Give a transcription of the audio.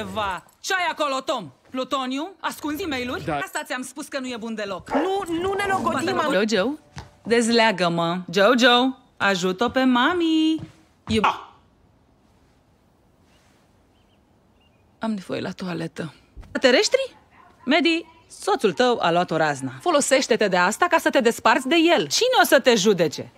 Ceva. ce ai acolo, Tom? Plutoniu? Ascunzi mail-uri? Da. Asta ți-am spus că nu e bun deloc. Nu, nu ne logodim, am... Jojo, dezleagă-mă. Jojo, ajută-o pe mami. Iub... Ah! Am nevoie la toaletă. Terestri? Medi, soțul tău a luat o razna. Folosește-te de asta ca să te desparți de el. Cine o să te judece?